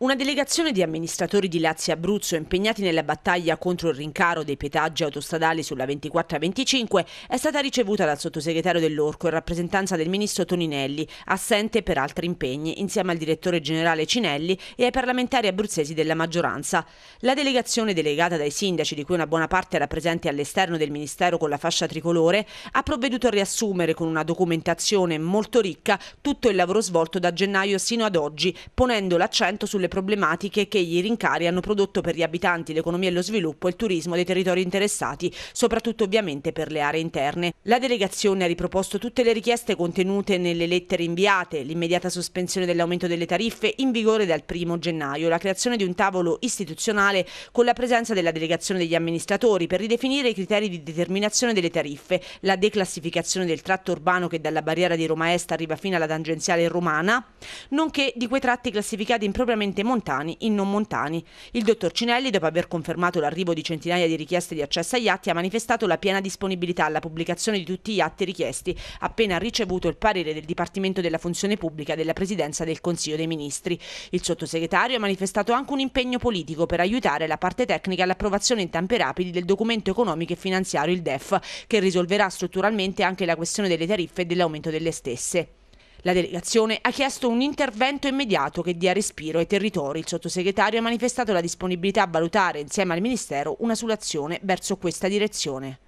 Una delegazione di amministratori di Lazio e Abruzzo impegnati nella battaglia contro il rincaro dei petaggi autostradali sulla 24 25 è stata ricevuta dal sottosegretario dell'Orco in rappresentanza del ministro Toninelli, assente per altri impegni, insieme al direttore generale Cinelli e ai parlamentari abruzzesi della maggioranza. La delegazione delegata dai sindaci, di cui una buona parte era presente all'esterno del ministero con la fascia tricolore, ha provveduto a riassumere con una documentazione molto ricca tutto il lavoro svolto da gennaio sino ad oggi, ponendo l'accento sulle problematiche che i rincari hanno prodotto per gli abitanti, l'economia e lo sviluppo e il turismo dei territori interessati, soprattutto ovviamente per le aree interne. La delegazione ha riproposto tutte le richieste contenute nelle lettere inviate, l'immediata sospensione dell'aumento delle tariffe in vigore dal 1 gennaio, la creazione di un tavolo istituzionale con la presenza della delegazione degli amministratori per ridefinire i criteri di determinazione delle tariffe, la declassificazione del tratto urbano che dalla barriera di Roma Est arriva fino alla tangenziale romana, nonché di quei tratti classificati impropriamente mente montani in non montani. Il dottor Cinelli, dopo aver confermato l'arrivo di centinaia di richieste di accesso agli atti, ha manifestato la piena disponibilità alla pubblicazione di tutti gli atti richiesti, appena ricevuto il parere del Dipartimento della Funzione Pubblica della Presidenza del Consiglio dei Ministri. Il sottosegretario ha manifestato anche un impegno politico per aiutare la parte tecnica all'approvazione in tempi rapidi del documento economico e finanziario, il DEF, che risolverà strutturalmente anche la questione delle tariffe e dell'aumento delle stesse. La delegazione ha chiesto un intervento immediato che dia respiro ai territori. Il sottosegretario ha manifestato la disponibilità a valutare insieme al Ministero una soluzione verso questa direzione.